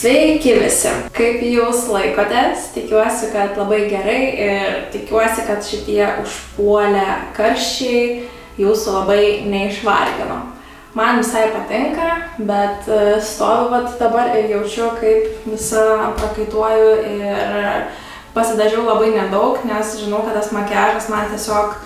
Sveiki visi! Kaip jūs laikotės? Tikiuosi, kad labai gerai ir tikiuosi, kad šitie užpuolę karščiai jūsų labai neišvargino. Man visai patinka, bet e, stoviu vat dabar ir jaučiu, kaip visa prakaituoju ir pasidažiau labai nedaug, nes žinau, kad tas makiažas man tiesiog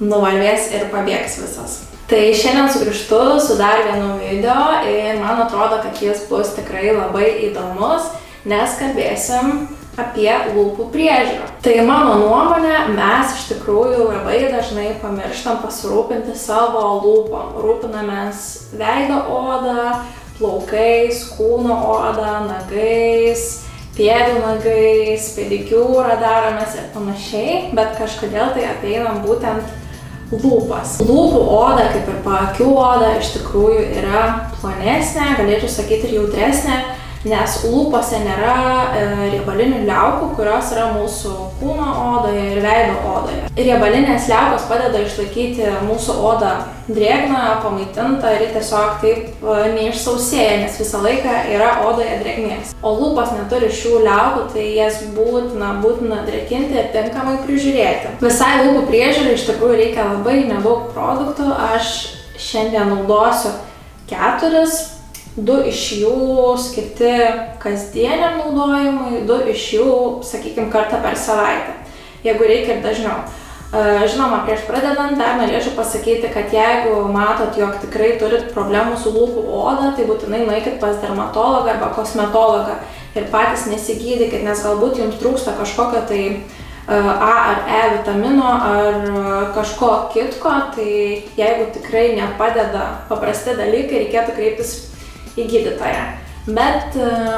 nuvalvės ir pabėgs visas. Tai šiandien sugrįžtu su dar vienu video ir man atrodo, kad jis bus tikrai labai įdomus, nes kalbėsim apie lūpų priežiūrą. Tai mano nuomonė, mes iš tikrųjų labai dažnai pamirštam pasirūpinti savo lūpom. Rūpinamės veido odą, plaukais, kūno odą, nagais, pėdų nagais, pedikiūrą daromės ir panašiai, bet kažkodėl tai apeinam būtent lūpas. Lūpų oda, kaip ir paakių oda, iš tikrųjų yra plonesnė, galėčiau sakyti ir jautresnė, nes lūpose nėra e, riebalinių liaukų, kurios yra mūsų kūno odoje ir veido odoje. Riebalinės liaukos padeda išlaikyti mūsų odą drėgną, pamaitintą ir tiesiog taip neišsausėja, nes visą laiką yra odoje drėgmės. O lūpos neturi šių liaukų, tai jas būtina, būtina drėkinti ir tinkamai prižiūrėti. Visai lūpų priežiūrai iš tikrųjų reikia labai nedaug produktų. Aš šiandien naudosiu keturis du iš jų skirti kasdieniam naudojimui, du iš jų, sakykime, kartą per savaitę, jeigu reikia ir dažniau. Žinoma, prieš pradedant dar norėčiau pasakyti, kad jeigu matot, jog tikrai turit problemų su lūpų oda, tai būtinai nueikit pas dermatologą arba kosmetologą ir patys nesigydykit, nes galbūt jums trūksta kažkokio tai A ar E vitamino ar kažko kitko, tai jeigu tikrai nepadeda paprasti dalykai, reikėtų kreiptis į gydytoją. Bet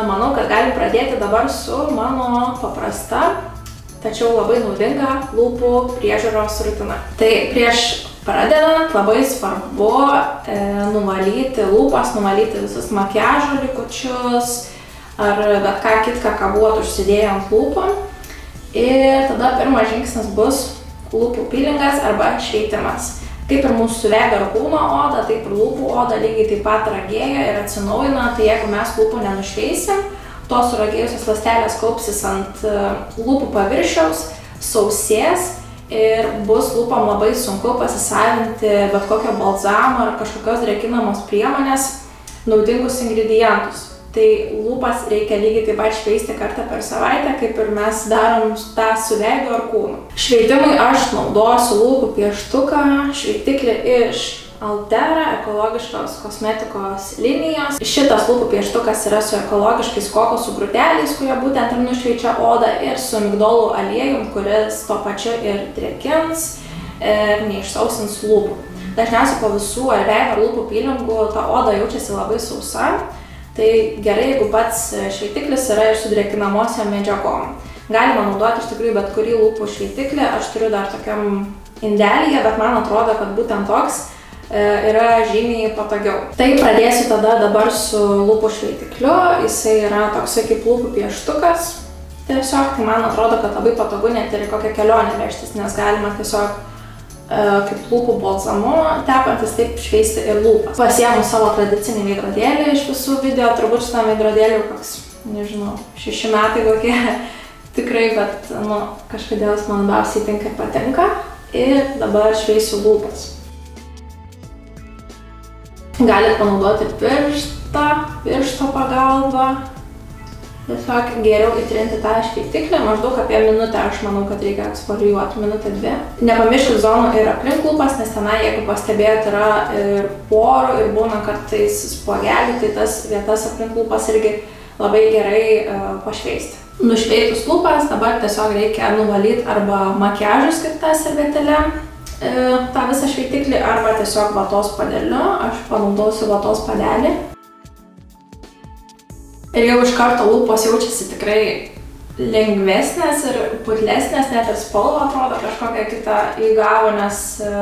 manau, kad galim pradėti dabar su mano paprasta, tačiau labai naudinga lūpų priežiūros rutina. Tai prieš pradedant labai svarbu e, nuvalyti lūpas, nuvalyti visus makiažo likučius ar bet ką kitką, ką buvot užsidėję ant lūpų. Ir tada pirmas žingsnis bus lūpų pilingas arba šveitimas. Kaip ir mūsų veido ir kūno oda, taip ir lūpų oda lygiai taip pat ragėja ir atsinaujina, tai jeigu mes lūpų nenušveisim, tos suragėjusios lastelės kaupsis ant e, lūpų paviršiaus, sausės ir bus lūpam labai sunku pasisavinti bet kokio balzamo ar kažkokios drėkinamos priemonės naudingus ingredientus tai lūpas reikia lygiai taip pat šveisti kartą per savaitę, kaip ir mes darom tą su veidu ar kūnu. Šveitimui aš naudosiu lūpų pieštuką, šveitiklį iš Altera ekologiškos kosmetikos linijos. Šitas lūpų pieštukas yra su ekologiškais kokosų grūdeliais, kurie būtent ir nušveičia odą, ir su migdolų aliejum, kuris to pačiu ir drėkins ir neišsausins lūpų. Dažniausiai po visų ar veido ar lūpų pylingų ta oda jaučiasi labai sausa Tai gerai, jeigu pats šveitiklis yra ir su drėkinamosiom medžiagom. Galima naudoti iš tikrųjų bet kurį lūpų šveitiklį, aš turiu dar tokiam indelyje, bet man atrodo, kad būtent toks yra žymiai patogiau. Tai pradėsiu tada dabar su lūpų šveitikliu, jisai yra toksai kaip lūpų pieštukas. Tiesiog, tai man atrodo, kad labai patogu net ir kokią kelionę vežtis, nes galima tiesiog E, kaip lūpų balzamu tepantis taip šveisti ir lūpas. Pasiemu savo tradicinį veidrodėlį iš visų video, turbūt šitam veidrodėliu koks, nežinau, šeši metai kokie tikrai, bet nu, kažkodėl jis man labiausiai tinka ir patinka. Ir dabar šveisiu lūpas. Galite panaudoti pirštą, piršto pagalbą, Tiesiog geriau įtrinti tą šveitiklį, maždaug apie minutę aš manau, kad reikia eksfolijuoti, minutę dvi. Nepamirškit zonų ir aplink lūpas, nes tenai, jeigu pastebėjot, yra ir porų ir būna kartais spuogelių, tai tas vietas aplink lūpas irgi labai gerai uh, pašveisti. Nušveitus lūpas, dabar tiesiog reikia nuvalyti arba makiažų skirtą servetėlę, e, tą visą šveitiklį arba tiesiog vatos padeliu. Aš panaudosiu vatos padelį. Ir jau iš karto lūpos jaučiasi tikrai lengvesnės ir putlesnės, net ir spalva atrodo kažkokia kita įgavo, nes e,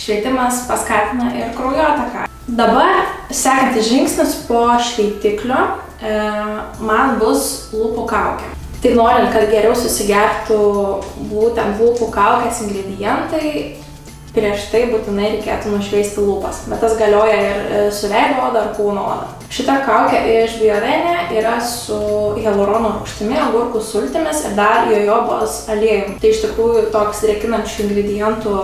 švietimas paskatina ir kraujotaką. Dabar sekantis žingsnis po šveitiklio e, man bus lūpų kaukė. Tai norint, kad geriau susigertų būtent lūpų kaukės ingredientai, prieš tai būtinai reikėtų nušveisti lūpas, bet tas galioja ir e, su veido oda ar kūno oda. Šita kaukė iš Biovenė yra su hialurono rūgštimi, agurkų sultimis ir dar jojobos aliejum. Tai iš tikrųjų toks drėkinančių ingredientų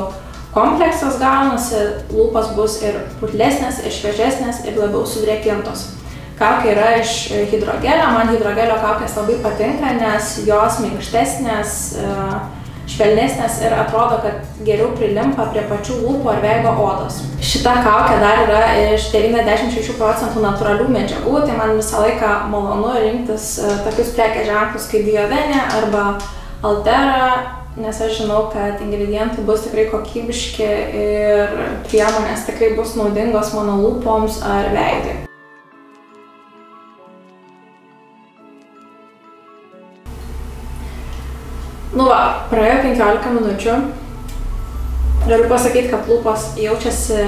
kompleksas gaunasi, lūpas bus ir putlesnės, ir šviežesnės, ir labiau sudrėkintos. Kaukė yra iš hidrogelio, man hidrogelio kaukės labai patinka, nes jos minkštesnės, uh, švelnesnės ir atrodo, kad geriau prilimpa prie pačių lūpų ar veido odos. Šita kaukė dar yra iš 96 procentų natūralių medžiagų, tai man visą laiką malonu rinktis e, tokius prekės ženklus kaip Biovenė arba Altera, nes aš žinau, kad ingredientai bus tikrai kokybiški ir priemonės tikrai bus naudingos mano lūpoms ar veidui. Nu va, praėjo 15 minučių. Galiu pasakyti, kad lūpos jaučiasi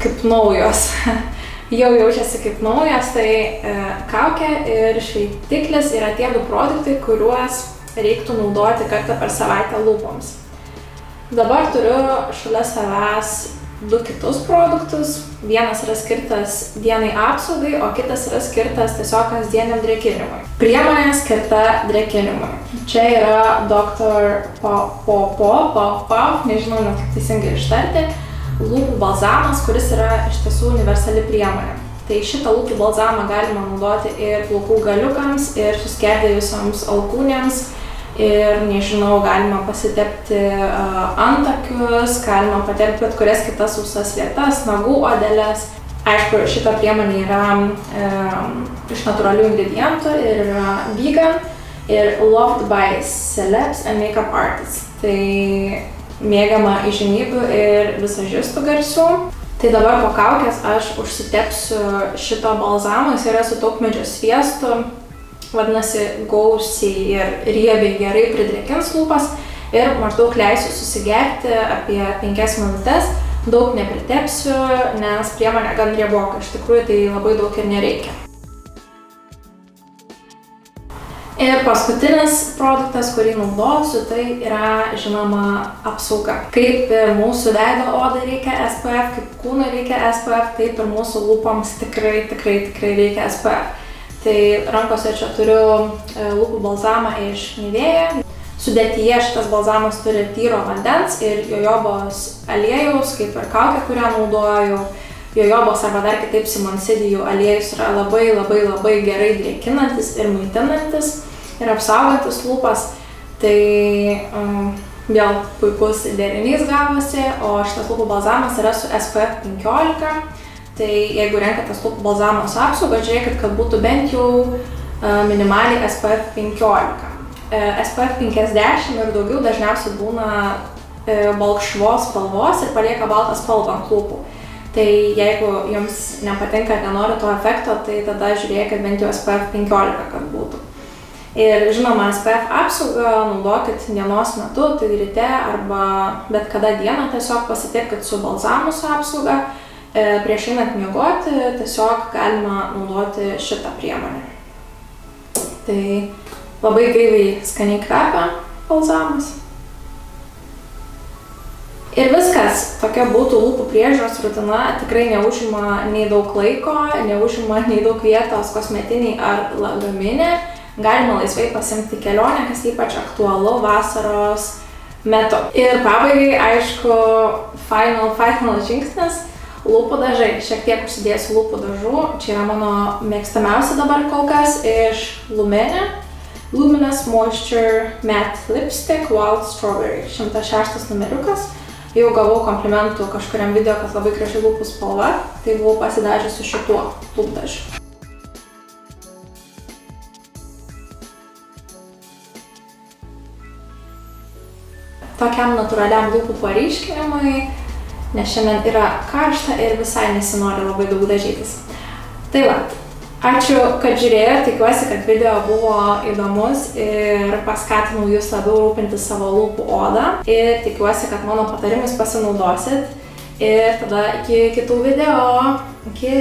kaip naujos. Jau jaučiasi kaip naujos, tai e, kaukė ir šveitiklis yra tie du produktai, kuriuos reiktų naudoti kartą per savaitę lūpoms. Dabar turiu šalia savęs du kitus produktus. Vienas yra skirtas dienai apsaugai, o kitas yra skirtas tiesiog kasdieniam drėkinimui. Priemonė skirta drėkinimui. Čia yra Dr. Popo, Popo, Pop, nežinau net kaip teisingai ištarti, lūpų balzamas, kuris yra iš tiesų universali priemonė. Tai šitą lūpų balzamą galima naudoti ir plaukų galiukams, ir suskerdėjusioms alkūnėms, ir nežinau, galima pasitepti uh, antakius, galima patepti bet kurias kitas sausas vietas, nagų odelės. Aišku, šita priemonė yra um, iš natūralių ingredientų ir yra vegan ir loved by celebs and makeup artists. Tai mėgiama įžymybių ir visažistų garsių. Tai dabar po kaukės aš užsitepsiu šito balzamo, jis yra su taukmedžio sviestu, vadinasi, gausiai ir riebiai gerai pridrėkins lūpas ir maždaug leisiu susigerti apie 5 minutės. Daug nepritepsiu, nes priemonė gan rieboka, iš tikrųjų tai labai daug ir nereikia. Ir paskutinis produktas, kurį naudosiu, tai yra, žinoma, apsauga. Kaip ir mūsų veido odai reikia SPF, kaip kūnui reikia SPF, taip ir mūsų lūpoms tikrai, tikrai, tikrai reikia SPF. Tai rankose čia turiu e, lūpų balzamą iš Nivėja. Sudėtyje šitas balzamas turi tyro vandens ir jojobos aliejaus, kaip ir kaukė, kurią naudoju. Jojobos arba dar kitaip simonsidijų aliejus yra labai labai labai gerai drėkinantis ir maitinantis ir apsaugantis lūpas. Tai um, vėl puikus derinys gavosi, o šitas lūpų balzamas yra su SPF 15 Tai jeigu renkatės lūpų balzamos apsaugą, žiūrėkit, kad būtų bent jau minimaliai SPF 15. SPF 50 ir daugiau dažniausiai būna e, balkšvos spalvos ir palieka baltą spalvą ant lūpų. Tai jeigu jums nepatinka ir nenori to efekto, tai tada žiūrėkit bent jau SPF 15, kad būtų. Ir žinoma, SPF apsaugą naudokit dienos metu, tai ryte arba bet kada dieną tiesiog pasitepkit su balzamus apsauga E, prieš einant miegoti tiesiog galima naudoti šitą priemonę. Tai labai gaiviai skaniai kvepia balzamas. Ir viskas, tokia būtų lūpų priežiūros rutina, tikrai neužima nei daug laiko, neužima nei daug vietos kosmetiniai ar lagaminė. Galima laisvai pasimti kelionę, kas ypač aktualu vasaros metu. Ir pabaigai, aišku, final, final žingsnis Lūpų dažai. Šiek tiek užsidėsiu lūpų dažų. Čia yra mano mėgstamiausia dabar kol kas iš Lumene. Luminous Moisture Matte Lipstick Wild Strawberry. 106 numeriukas. Jau gavau komplimentų kažkuriam video, kad labai graži lūpų spalva. Tai buvau pasidažęs su šituo lūpdažiu. Tokiam natūraliam lūpų paryškinimui nes šiandien yra karšta ir visai nesinori labai daug dažytis. Tai va, ačiū, kad žiūrėjote, tikiuosi, kad video buvo įdomus ir paskatinau jūs labiau rūpinti savo lūpų odą ir tikiuosi, kad mano patarimais pasinaudosit ir tada iki kitų video. Iki.